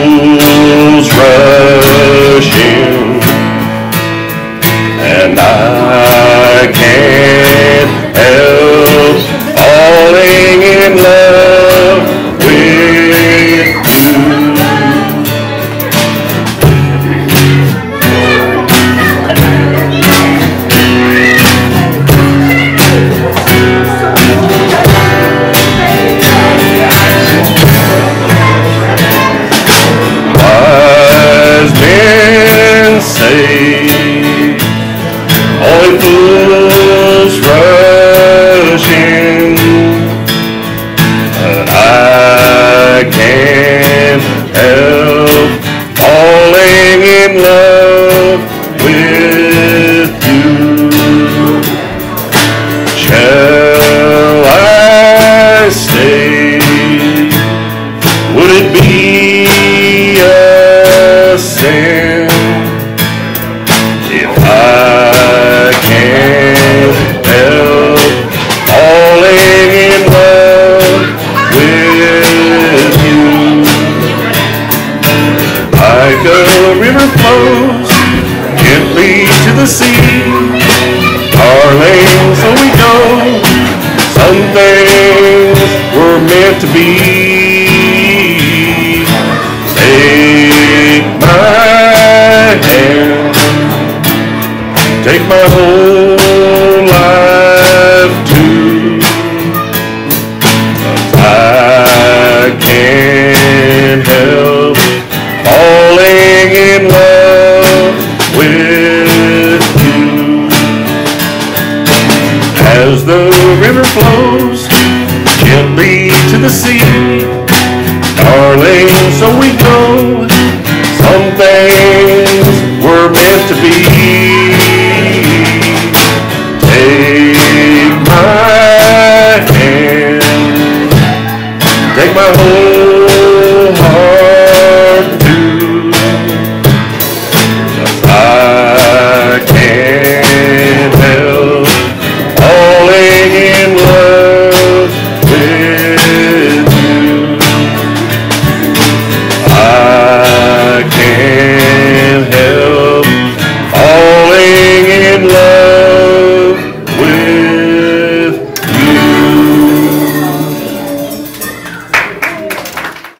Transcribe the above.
Israel. things right. the sea. Darling, so we go. Some things were meant to be. river flows gently to the sea.